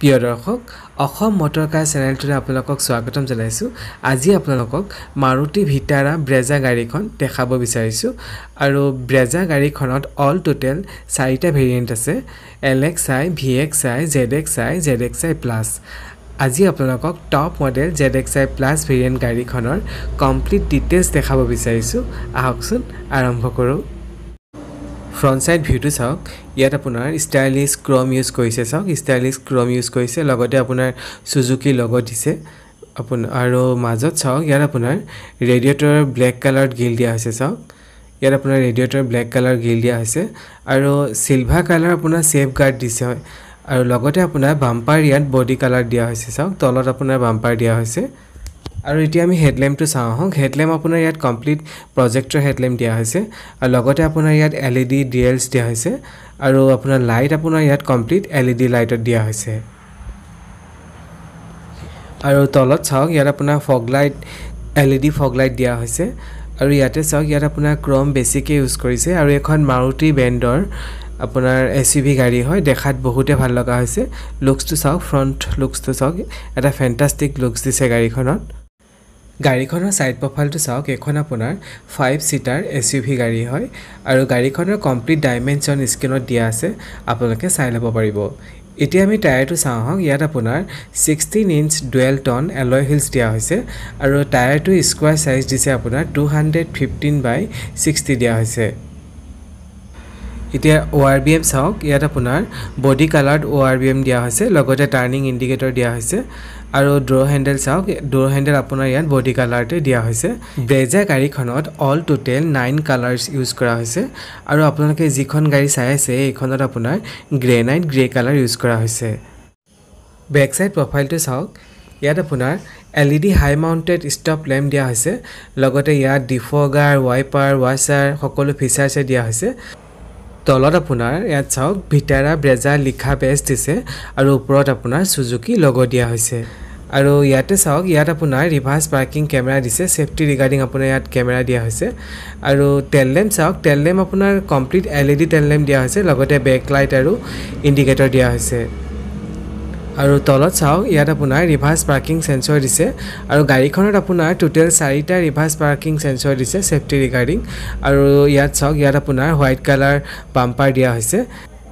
প্ৰিয় দৰ্শক অসম মটৰ কাৰ চেনেলটোলৈ আপোনালোকক স্বাগতম জনাইছোঁ। আজি আপোনালোকক মাৰুতি ভিটাৰা ব্ৰেজা গাড়ীখন দেখাব বিচাৰিছোঁ আৰু ব্ৰেজা গাড়ীখনত অল টোটেল চাৰিটা ভেৰিয়েণ্ট আছে L X I V X I Z X I Z X I plus. আজি আপোনালোকক top model Z X I plus variant গাড়ীখনৰ কমপ্লিট ডিটেইলছ দেখাব বিচাৰিছোঁ। আহকচোন আৰম্ভ কৰোঁ। ফ্ৰণ্ট ছাইড ভিউটো চাওক ইয়াত আপোনাৰ ষ্টাইলিছ ক্ৰম ইউজ কৰিছে চাওক ষ্টাইলিছ ক্ৰম ইউজ কৰিছে লগতে আপোনাৰ চুজুকি লগত দিছে। আপোনাৰ আৰু মাজত চাওক ইয়াত আপোনাৰ ৰেডিয়েটৰ ব্লেক কালাৰত গিল দিয়া হৈছে চাওক। ইয়াত আপোনাৰ ৰেডিয়েটৰ ব্লেক কালাৰ গিল দিয়া হৈছে আৰু চিলভাৰ কালাৰ আপোনাৰ ছেফ গাৰ্ড দিছে হয়। আৰু লগতে আপোনাৰ বাম্পাৰ ইয়াত বডি কালাৰ দিয়া হৈছে চাওক তলত আপোনাৰ বাম্পাৰ দিয়া হৈছে। আৰু এতিয়া আমি হেডলেম্পটো চাওঁ আহক। হেডলেম্প আপোনাৰ ইয়াত কমপ্লিট প্ৰজেক্টৰ হেডলেম্প দিয়া হৈছে। আৰু লগতে আপোনাৰ ইয়াত L E D D Ls দিয়া হৈছে। আৰু আপোনাৰ লাইট আপোনাৰ ইয়াত কমপ্লিট এল ই ডি লাইটত দিয়া হৈছে। আৰু তলত চাওক ইয়াত আপোনাৰ fog light L E D fog light দিয়া হৈছে। আৰু ইয়াতে চাওক ইয়াত আপোনাৰ ক্ৰম বেছিকৈ ইউজ কৰিছে। আৰু এখন মাৰুতি ব্ৰেণ্ডৰ আপোনাৰ এছ ইউ ভি গাড়ী হয়। দেখাত বহুতে ভাল লগা হৈছে। লুকছটো চাওক ফ্ৰণ্ট লুকছটো চাওক। এটা ফেণ্টাষ্টিক লুকছ দিছে গাড়ীখনত। গাড়ীখনৰ ছাইড প্ৰফাইলটো চাওক এইখন আপোনাৰ five seater S U V গাড়ী হয় আৰু গাড়ীখনৰ কমপ্লিট ডাইমেনশ্যন স্ক্ৰীণত দিয়া আছে আপোনালোকে চাই ল'ব পাৰিব। এতিয়া আমি টায়াৰটো চাওঁ আহক ইয়াত আপোনাৰ sixteen inch dual tone alloy wheels দিয়া হৈছে আৰু টায়াৰটো স্কোৱাৰ চাইজ দিছে আপোনাৰ two hundred fifteen by sixty দিয়া হৈছে। এতিয়া অ' আৰ বি এম চাওক ইয়াত আপোনাৰ body coloured O' R V M দিয়া হৈছে লগতে টাৰ্ণিং ইণ্ডিকেটৰ দিয়া হৈছে। আৰু ড'ৰ হেণ্ডেল চাওক ড'ৰ হেণ্ডেল আপোনাৰ ইয়াত বডি কালাৰতে দিয়া হৈছে। ব্ৰেজা গাড়ীখনত all total nine colours use কৰা হৈছে। আৰু আপোনালোকে যিখন গাড়ী চাই আছে এইখনত আপোনাৰ গ্ৰেনাইট গ্ৰে কালাৰ ইউজ কৰা হৈছে। বেক চাইড প্ৰফাইলটো চাওক ইয়াত আপোনাৰ L E D high mounted stop lamp দিয়া হৈছে। লগতে ইয়াত ডিফগাৰ ৱাইপাৰ ৱাশ্বাৰ সকলো ফিচাৰ্ছে দিয়া হৈছে। তলত আপোনাৰ ইয়াত চাওক ভিটাৰা ব্ৰেজা লিখা বেজ দিছে আৰু ওপৰত আপোনাৰ চুজুকি লগ' দিয়া হৈছে। আৰু ইয়াতে চাওক ইয়াত আপোনাৰ ৰিভাৰ্ছ পাৰ্কিং কেমেৰা দিছে ছেফটি ৰিগাৰ্ডিং আপোনাৰ ইয়াত কেমেৰা দিয়া হৈছে। আৰু তেল লেম্প চাওক তেল লেম্প আপোনাৰ complete L E D tail lamp দিয়া হৈছে লগতে বেক লাইট আৰু ইণ্ডিকেটৰ দিয়া হৈছে। আৰু তলত চাওক ইয়াত আপোনাৰ ৰিভাৰ্ছ পাৰ্কিং চেঞ্চৰ দিছে আৰু গাড়ীখনত আপোনাৰ টোটেল চাৰিটা ৰিভাৰ্ছ পাৰ্কিং চেঞ্চৰ দিছে ছেফটি ৰিগাৰ্ডিং আৰু ইয়াত চাওক ইয়াত আপোনাৰ হোৱাইট কালাৰ বাম্পাৰ দিয়া হৈছে।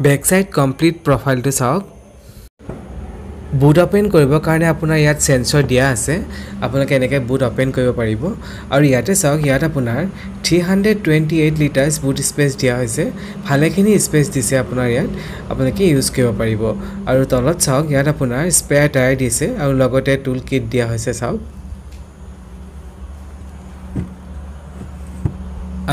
বেক চাইড কমপ্লিট প্ৰফাইলটো চাওক। বুট অ'পেন কৰিবৰ কাৰণে আপোনাৰ ইয়াত চেঞ্চৰ দিয়া আছে। আপোনালোকে এনেকৈ বুট অ'পেন কৰিব পাৰিব। আৰু ইয়াতে চাওক ইয়াত আপোনাৰ three hundred twenty eight litres boot space দিয়া হৈছে। ভালেখিনি স্পেচ দিছে আপোনাৰ ইয়াত। আপোনালোকে ইউজ কৰিব পাৰিব। আৰু তলত চাওক ইয়াত আপোনাৰ স্পেয়াৰ টায়াৰ দিছে আৰু লগতে টুল কিট দিয়া হৈছে চাওক।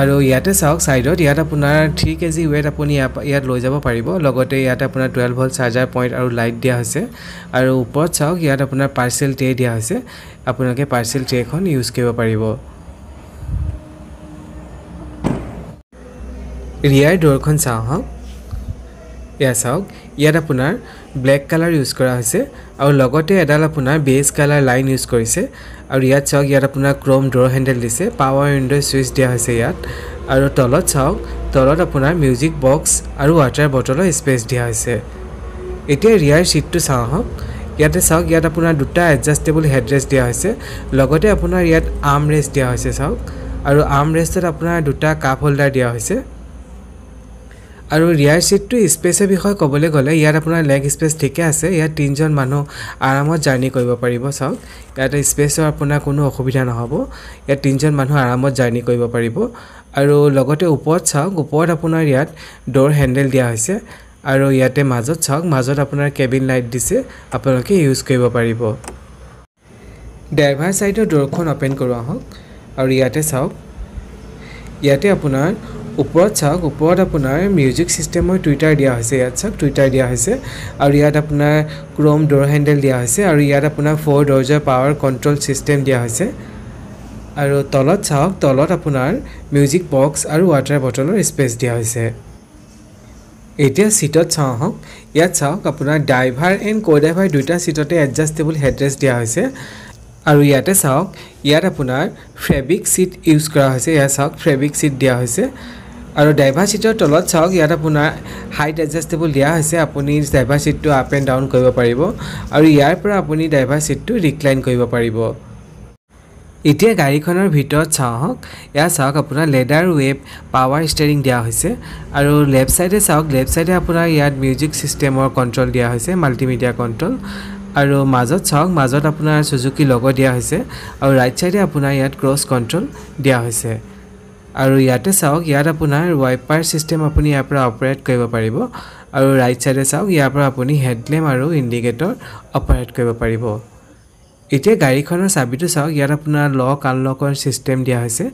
আৰু ইয়াতে চাওক ছাইডত ইয়াত আপোনাৰ থ্ৰী কে জি ৱেট আপুনি ইয়াত লৈ যাব পাৰিব। লগতে ইয়াত আপোনাৰ টুৱেল্ভ ভল্ট চাৰ্জাৰ পইণ্ট আৰু লাইট দিয়া হৈছে। আৰু ওপৰত চাওক ইয়াত আপোনাৰ পাৰ্চেল ট্ৰে দিয়া হৈছে। আপোনালোকে পাৰ্চেল ট্ৰেখন ইউজ কৰিব পাৰিব। ৰিয়াৰ ড'ৰখন চাওঁ আহক এয়া চাওক ইয়াত আপোনাৰ ব্লেক কালাৰ ইউজ কৰা হৈছে আৰু লগতে এডাল আপোনাৰ বেজ কালাৰ লাইন ইউজ কৰিছে আৰু ইয়াত চাওক ইয়াত আপোনাৰ ক্ৰম ড'ৰ হেণ্ডেল দিছে পাৱাৰ উইণ্ডো ছুইচ দিয়া হৈছে ইয়াত আৰু তলত চাওক তলত আপোনাৰ মিউজিক বক্স আৰু ৱাটাৰ বটলৰ স্পেচ দিয়া হৈছে। এতিয়া ৰিয়াৰ ছিটটো চাওঁ আহক ইয়াতে চাওক ইয়াত আপোনাৰ দুটা এডজাষ্টেবল হেডৰেষ্ট দিয়া হৈছে লগতে আপোনাৰ ইয়াত আৰ্ম ৰেষ্ট দিয়া হৈছে চাওক আৰু আৰ্ম ৰেষ্টত আপোনাৰ দুটা কাপ হোল্ডাৰ দিয়া হৈছে। আৰু ৰিয়াৰ ছিটটো স্পেচৰ বিষয়ে ক'বলৈ গ'লে ইয়াত আপোনাৰ লেগ স্পেচ ঠিকে আছে। ইয়াত তিনিজন মানুহ আৰামত জাৰ্ণি কৰিব পাৰিব চাওক। ইয়াত স্পেচৰ আপোনাৰ কোনো অসুবিধা নহ'ব। ইয়াত তিনিজন মানুহ আৰামত জাৰ্ণি কৰিব পাৰিব। আৰু লগতে ওপৰত চাওক ওপৰত আপোনাৰ ইয়াত ড'ৰ হেণ্ডেল দিয়া হৈছে। আৰু ইয়াতে মাজত চাওক মাজত আপোনাৰ কেবিন লাইট দিছে। আপোনালোকে ইউজ কৰিব পাৰিব। ড্ৰাইভাৰ ছাইডৰ ড'ৰখন অ'পেন কৰোঁ আহক। আৰু ইয়াতে চাওক ইয়াতে আপোনাৰ ওপৰত চাওক ওপৰত আপোনাৰ মিউজিক ছিষ্টেমৰ টুইটাৰ দিয়া হৈছে ইয়াত চাওক টুইটাৰ দিয়া হৈছে। আৰু ইয়াত আপোনাৰ ক্ৰ'ম ড'ৰ হেণ্ডেল দিয়া হৈছে আৰু ইয়াত আপোনাৰ ফ'ৰ ড'ৰজৰ পাৱাৰ কণ্ট্ৰল ছিষ্টেম দিয়া হৈছে। আৰু তলত চাওক তলত আপোনাৰ মিউজিক বক্স আৰু ৱাটাৰ বটলৰ স্পেচ দিয়া হৈছে। এতিয়া ছিটত চাওঁ আহক ইয়াত চাওক আপোনাৰ ড্ৰাইভাৰ এণ্ড ক' ড্ৰাইভাৰ দুয়োটা ছিটতে এডজাষ্টেবল হেডৰেষ্ট দিয়া হৈছে। আৰু ইয়াতে চাওক ইয়াত আপোনাৰ ফেব্ৰিক ছিট ইউজ কৰা হৈছে ইয়াত চাওক ফেব্ৰিক ছিট দিয়া হৈছে। আৰু ড্ৰাইভাৰ ছিটৰ তলত চাওক ইয়াত আপোনাৰ হাইট এডজাষ্টেবল দিয়া হৈছে। আপুনি ড্ৰাইভাৰ ছিটটো আপ এণ্ড ডাউন কৰিব পাৰিব আৰু ইয়াৰ পৰা আপুনি ড্ৰাইভাৰ ছিটটো ৰিক্লাইন কৰিব পাৰিব। এতিয়া গাড়ীখনৰ ভিতৰত চাওক এয়া চাওক আপোনাৰ লেডাৰ ৱেব পাৱাৰ ষ্টেৰিং দিয়া হৈছে আৰু লেফ্ট ছাইডে চাওক লেফ্ট ছাইডে আপোনাৰ ইয়াত মিউজিক ছিষ্টেমৰ কণ্ট্ৰল দিয়া হৈছে মাল্টিমিডিয়া কণ্ট্ৰল আৰু মাজত চাওক মাজত আপোনাৰ চুজুকি লগ দিয়া হৈছে আৰু ৰাইট ছাইডে আপোনাৰ ইয়াত ক্ৰছ কণ্ট্ৰল দিয়া হৈছে। আৰু ইয়াতে চাওক ইয়াত আপোনাৰ ৱাইপাৰ ছিষ্টেম আপুনি ইয়াৰ পৰা অপাৰেট কৰিব পাৰিব। আৰু ৰাইট ছাইডে চাওক ইয়াৰ পৰা আপুনি হেডলেম্প আৰু ইণ্ডিকেটৰ অপাৰেট কৰিব পাৰিব। এতিয়া গাড়ীখনৰ চাবিটো চাওক ইয়াত আপোনাৰ লক আনলকৰ ছিষ্টেম দিয়া হৈছে।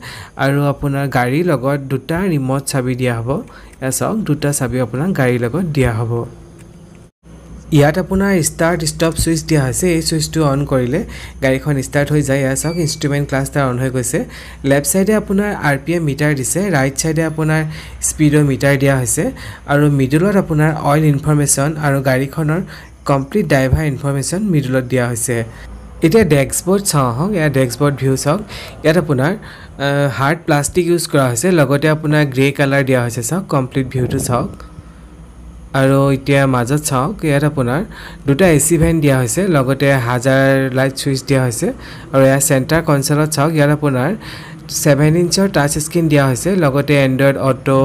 আৰু আপোনাৰ গাড়ীৰ লগত দুটা ৰিম'ট চাবি দিয়া হ'ব। এয়া চাওক দুটা চাবি আপোনাৰ গাড়ীৰ লগত দিয়া হ'ব। ইয়াত আপোনাৰ ষ্টাৰ্ট ষ্টপ ছুইচ দিয়া হৈছে। এই ছুইচটো অন কৰিলে গাড়ীখন ষ্টাৰ্ট হৈ যায়। এয়া চাওক ইনষ্ট্ৰুমেণ্ট ক্লাষ্টাৰ অন হৈ গৈছে। লেফ্ট ছাইডে আপোনাৰ আৰ পি এম মিটাৰ দিছে। ৰাইট ছাইডে আপোনাৰ স্পীডৰ মিটাৰ দিয়া হৈছে। আৰু মিডলত আপোনাৰ অইল ইনফৰ্মেশ্যন আৰু গাড়ীখনৰ কমপ্লিট ড্ৰাইভাৰ ইনফৰ্মেশ্যন মিডলত দিয়া হৈছে। এতিয়া ডেস্কবৰ্ড চাওঁ আহক। এয়া ডেস্কবৰ্ড ভিউ চাওক। ইয়াত আপোনাৰ হাৰ্ড প্লাষ্টিক ইউজ কৰা হৈছে। লগতে আপোনাৰ গ্ৰে কালাৰ দিয়া হৈছে। চাওক কমপ্লিট ভিউটো চাওক। আৰু এতিয়া মাজত চাওক ইয়াত আপোনাৰ দুটা এ চি ভেন দিয়া হৈছে লগতে হাজাৰ লাইট ছুইচ দিয়া হৈছে আৰু এয়া চেণ্টাৰ কনচলত চাওক ইয়াত আপোনাৰ ছেভেন ইঞ্চৰ টাচ স্ক্ৰীণ দিয়া হৈছে লগতে android auto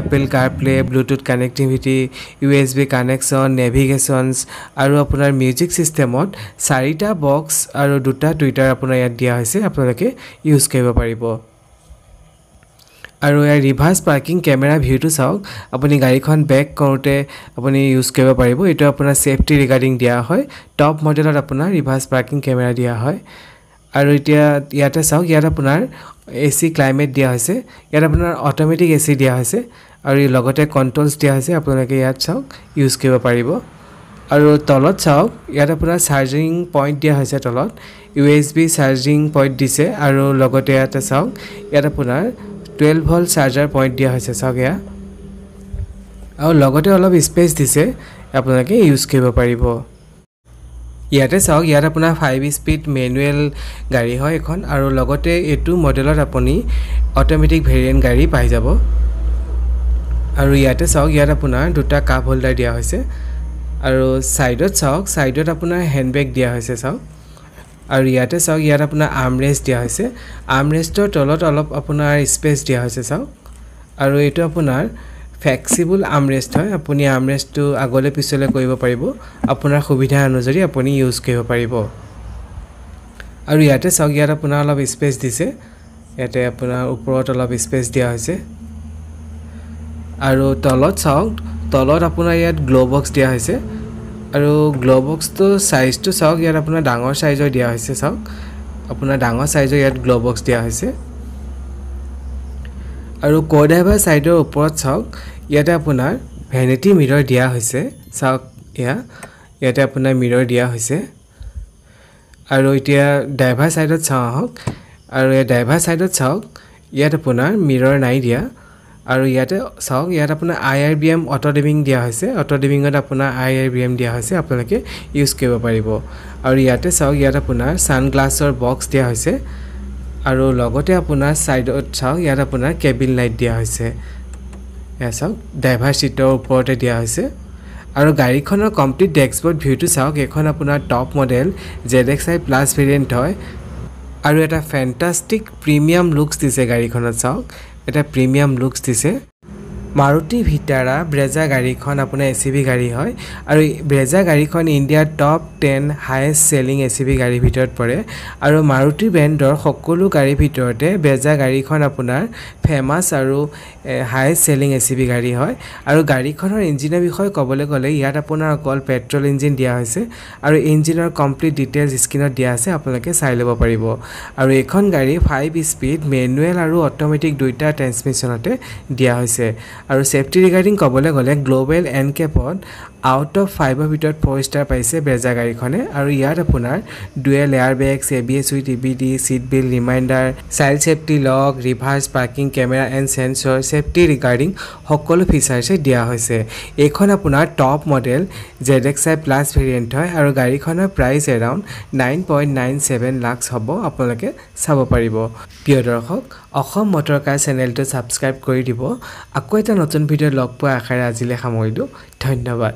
apple car play bluetooth connectivity U S B connection navigations আৰু আপোনাৰ মিউজিক ছিষ্টেমত চাৰিটা বক্স আৰু দুটা টুইটাৰ আপোনাৰ ইয়াত দিয়া হৈছে আপোনালোকে ইউজ কৰিব পাৰিব। আৰু ইয়াৰ ৰিভাৰ্ছ পাৰ্কিং কেমেৰা ভিউটো চাওক। আপুনি গাড়ীখন বেক কৰোঁতে আপুনি ইউজ কৰিব পাৰিব। এইটো আপোনাৰ ছেফটি ৰিগাৰ্ডিং দিয়া হয়। টপ মডেলত আপোনাৰ ৰিভাৰ্ছ পাৰ্কিং কেমেৰা দিয়া হয়। আৰু এতিয়া ইয়াতে চাওক ইয়াত আপোনাৰ এ চি ক্লাইমেট দিয়া হৈছে। ইয়াত আপোনাৰ অট'মেটিক এ চি দিয়া হৈছে। আৰু লগতে কণ্ট্ৰলছ দিয়া হৈছে। আপোনালোকে ইয়াত চাওক ইউজ কৰিব পাৰিব। আৰু তলত চাওক ইয়াত আপোনাৰ চাৰ্জিং পইণ্ট দিয়া হৈছে তলত। U S B charging point দিছে। আৰু লগতে ইয়াতে চাওক ইয়াত আপোনাৰ টুৱেল্ভ ভল্ট চাৰ্জাৰ পইণ্ট দিয়া হৈছে চাওক এয়া। আৰু লগতে অলপ স্পেচ দিছে আপোনালোকে ইউজ কৰিব পাৰিব। ইয়াতে চাওক ইয়াত আপোনাৰ ফাইভ স্পীড মেনুৱেল গাড়ী হয় এখন আৰু লগতে এইটো মডেলত আপুনি অট'মেটিক ভেৰিয়েণ্ট গাড়ী পাই যাব। আৰু ইয়াতে চাওক ইয়াত আপোনাৰ দুটা কাপ হোল্ডাৰ দিয়া হৈছে। আৰু ছাইডত চাওক ছাইডত আপোনাৰ হেণ্ডবেগ দিয়া হৈছে চাওক। আৰু ইয়াতে চাওক ইয়াত আপোনাৰ আৰ্মৰেষ্ট দিয়া হৈছে। আৰ্মৰেষ্টৰ তলত অলপ আপোনাৰ স্পেচ দিয়া হৈছে চাওক। আৰু এইটো আপোনাৰ ফ্লেক্সিবল আৰ্মৰেষ্ট হয়। আপুনি আৰ্মৰেষ্টটো আগলৈ পিছলৈ কৰিব পাৰিব। আপোনাৰ সুবিধা অনুযায়ী আপুনি ইউজ কৰিব পাৰিব। আৰু ইয়াতে চাওক ইয়াত আপোনাৰ অলপ স্পেচ দিছে। ইয়াতে আপোনাৰ ওপৰত অলপ স্পেচ দিয়া হৈছে। আৰু তলত চাওক তলত আপোনাৰ ইয়াত গ্ল' বক্স দিয়া হৈছে। আৰু গ্ল' বক্সটো চাইজটো চাওক ইয়াত আপোনাৰ ডাঙৰ চাইজৰ দিয়া হৈছে চাওক। আপোনাৰ ডাঙৰ চাইজৰ ইয়াত গ্ল' বক্স দিয়া হৈছে। আৰু ক' ড্ৰাইভাৰ ছাইডৰ ওপৰত চাওক ইয়াতে আপোনাৰ ভেনিটি মিৰৰ দিয়া হৈছে। চাওক এয়া ইয়াতে আপোনাৰ মিৰৰ দিয়া হৈছে। আৰু এতিয়া ড্ৰাইভাৰ ছাইডত চাওঁ আহক। আৰু এই ড্ৰাইভাৰ ছাইডত চাওক ইয়াত আপোনাৰ মিৰৰ নাই দিয়া। আৰু ইয়াতে চাওক ইয়াত আপোনাৰ I R V M auto' dimming দিয়া হৈছে। অট' ডিমিঙত আপোনাৰ আই আৰ বি এম দিয়া হৈছে আপোনালোকে ইউজ কৰিব পাৰিব। আৰু ইয়াতে চাওক ইয়াত আপোনাৰ ছানগ্লাছৰ বক্স দিয়া হৈছে। আৰু লগতে আপোনাৰ ছাইডত চাওক ইয়াত আপোনাৰ কেবিন লাইট দিয়া হৈছে। এয়া চাওক ড্ৰাইভাৰ ছিটৰ ওপৰতে দিয়া হৈছে। আৰু গাড়ীখনৰ কমপ্লিট ডেস্কবৰ্ড ভিউটো চাওক এইখন আপোনাৰ top model Z X I plus variant হয়। আৰু এটা ফেণ্টাষ্টিক প্ৰিমিয়াম লুকছ দিছে গাড়ীখনত চাওক। এটা প্ৰিমিয়াম লুকছ দিছে। মাৰুতি ভিটাৰা ব্ৰেজা গাড়ীখন আপোনাৰ এ চি বি গাড়ী হয়। আৰু ব্ৰেজা গাড়ীখন ইণ্ডিয়াৰ top ten highest selling A C B গাড়ীৰ ভিতৰত পৰে। আৰু মাৰুতি ব্ৰেণ্ডৰ সকলো গাড়ীৰ ভিতৰতে ব্ৰেজা গাড়ীখন আপোনাৰ ফেমাছ আৰু highest selling A C B গাড়ী হয়। আৰু গাড়ীখনৰ ইঞ্জিনৰ বিষয়ে ক'বলৈ গ'লে ইয়াত আপোনাৰ অকল পেট্ৰল ইঞ্জিন দিয়া হৈছে। আৰু ইঞ্জিনৰ কমপ্লিট ডিটেইলছ স্ক্ৰীণত দিয়া আছে আপোনালোকে চাই ল'ব পাৰিব। আৰু এইখন গাড়ী ফাইভ স্পীড মেনুৱেল আৰু অট'মেটিক দুইটা ট্ৰেন্সমিশ্যনতে দিয়া হৈছে। আৰু ছেফটি ৰিগাৰ্ডিং ক'বলৈ গ'লে গ্ল'বেল এন কেপত আউট অফ ফাইভৰ ভিতৰত ফ'ৰ ষ্টাৰ পাইছে ব্ৰেজা গাড়ীখনে। আৰু ইয়াত আপোনাৰ dual air bags A B S with E B D seat belt reminder child safety lock reverse parking camera and sensor safety regarding সকলো ফিচাৰ্ছে দিয়া হৈছে। এইখন আপোনাৰ top model Z X I plus variant হয় আৰু গাড়ীখনৰ price around nine point nine seven lakhs হ'ব। আপোনালোকে চাব পাৰিব। প্ৰিয় দৰ্শক অসম মটৰ কাৰ চেনেলটো ছাবস্ক্ৰাইব কৰি দিব। আকৌ এটা নতুন ভিডিঅ' লগ পোৱাৰ আশাৰে আজিলৈ সামৰিলোঁ। ধন্যবাদ।